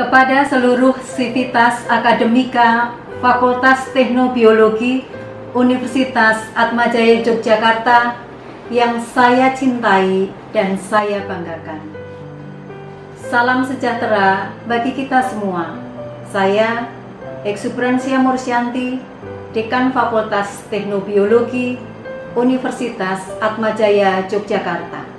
kepada seluruh sivitas akademika Fakultas Teknobiologi Universitas Atmajaya Yogyakarta yang saya cintai dan saya banggakan. Salam sejahtera bagi kita semua. Saya Eksubransia Mursyanti, Dekan Fakultas Teknobiologi Universitas Atmajaya Yogyakarta.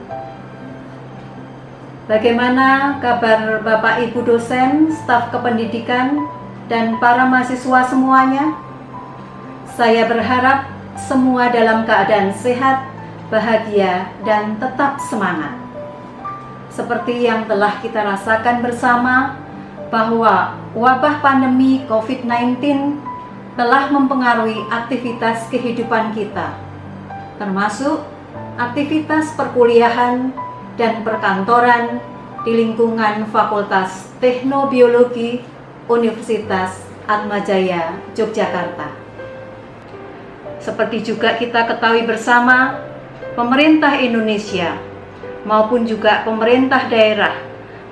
Bagaimana kabar Bapak Ibu dosen, staf kependidikan, dan para mahasiswa semuanya? Saya berharap semua dalam keadaan sehat, bahagia, dan tetap semangat. Seperti yang telah kita rasakan bersama, bahwa wabah pandemi COVID-19 telah mempengaruhi aktivitas kehidupan kita, termasuk aktivitas perkuliahan dan perkantoran di lingkungan Fakultas Teknobiologi Universitas Atmajaya Yogyakarta. Seperti juga kita ketahui bersama, pemerintah Indonesia maupun juga pemerintah daerah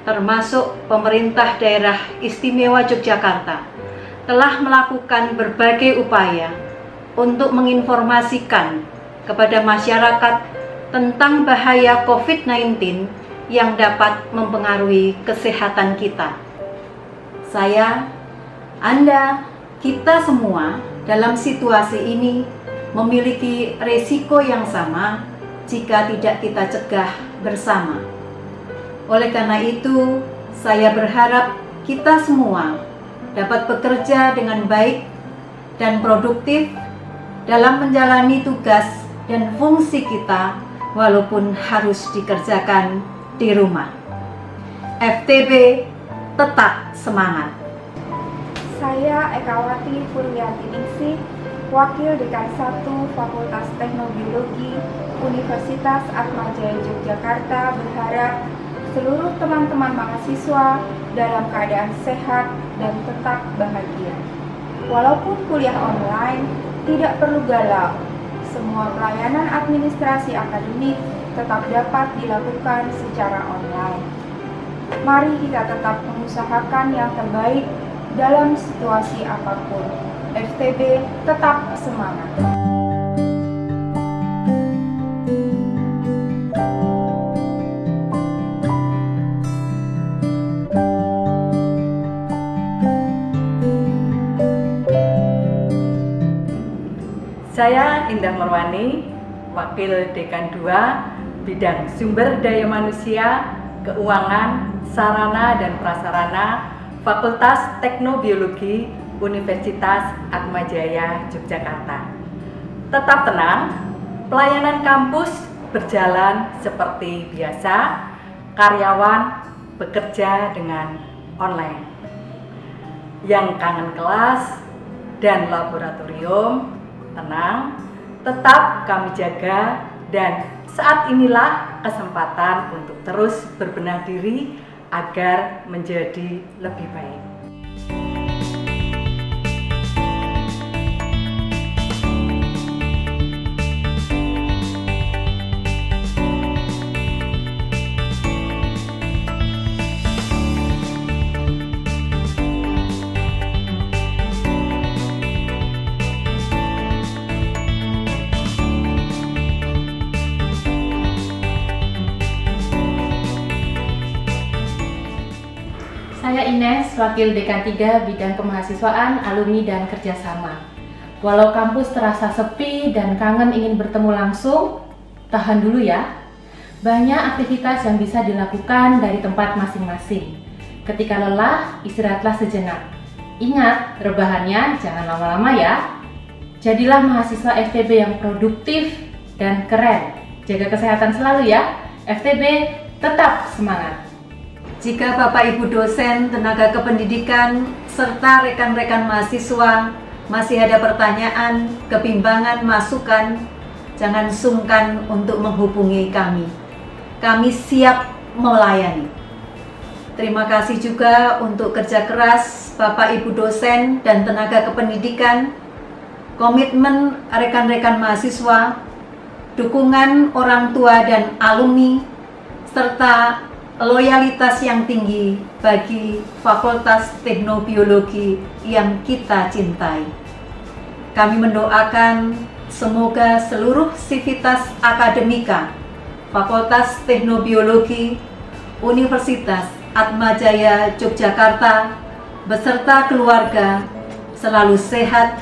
termasuk pemerintah daerah istimewa Yogyakarta telah melakukan berbagai upaya untuk menginformasikan kepada masyarakat tentang bahaya COVID-19 yang dapat mempengaruhi kesehatan kita. Saya, Anda, kita semua dalam situasi ini memiliki resiko yang sama jika tidak kita cegah bersama. Oleh karena itu, saya berharap kita semua dapat bekerja dengan baik dan produktif dalam menjalani tugas dan fungsi kita walaupun harus dikerjakan di rumah. FTB tetap semangat. Saya Ekawati Purwiyati Ningsih, Wakil Dekan 1 Fakultas Teknobiologi Universitas Atmajaya Yogyakarta berharap seluruh teman-teman mahasiswa dalam keadaan sehat dan tetap bahagia. Walaupun kuliah online, tidak perlu galau semua pelayanan administrasi akademik tetap dapat dilakukan secara online. Mari kita tetap mengusahakan yang terbaik dalam situasi apa pun. FTB tetap semangat. Saya Indah Marwani, Wakil Dekan 2, Bidang Sumber Daya Manusia, Keuangan, Sarana dan Prasarana, Fakultas Teknobiologi, Universitas Atmajaya, Yogyakarta. Tetap tenang, pelayanan kampus berjalan seperti biasa, karyawan bekerja dengan online. Yang kangen kelas dan laboratorium tenang, tetap kami jaga dan saat inilah kesempatan untuk terus berbenah diri agar menjadi lebih baik. Saya Ines, Wakil Dekan 3 Bidang Kemahasiswaan, Alumni dan Kerjasama. Walau kampus terasa sepi dan kangen ingin bertemu langsung, tahan dulu ya. Banyak aktivitas yang bisa dilakukan dari tempat masing-masing. Ketika lelah, istirahatlah sejenak. Ingat, rebahannya jangan lama-lama ya. Jadilah mahasiswa FTB yang produktif dan keren. Jaga kesehatan selalu ya. FTB tetap semangat. Jika Bapak Ibu dosen, tenaga kependidikan, serta rekan-rekan mahasiswa masih ada pertanyaan, kebimbangan, masukan, jangan sungkan untuk menghubungi kami. Kami siap melayani. Terima kasih juga untuk kerja keras Bapak Ibu dosen dan tenaga kependidikan, komitmen rekan-rekan mahasiswa, dukungan orang tua dan alumni, serta loyalitas yang tinggi bagi Fakultas Teknobiologi yang kita cintai. Kami mendoakan semoga seluruh sivitas akademika Fakultas Teknobiologi Universitas Atmajaya Yogyakarta beserta keluarga selalu sehat,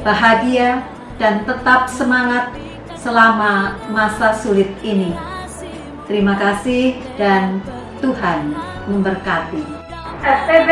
bahagia, dan tetap semangat selama masa sulit ini. Terima kasih dan Tuhan memberkati. STB,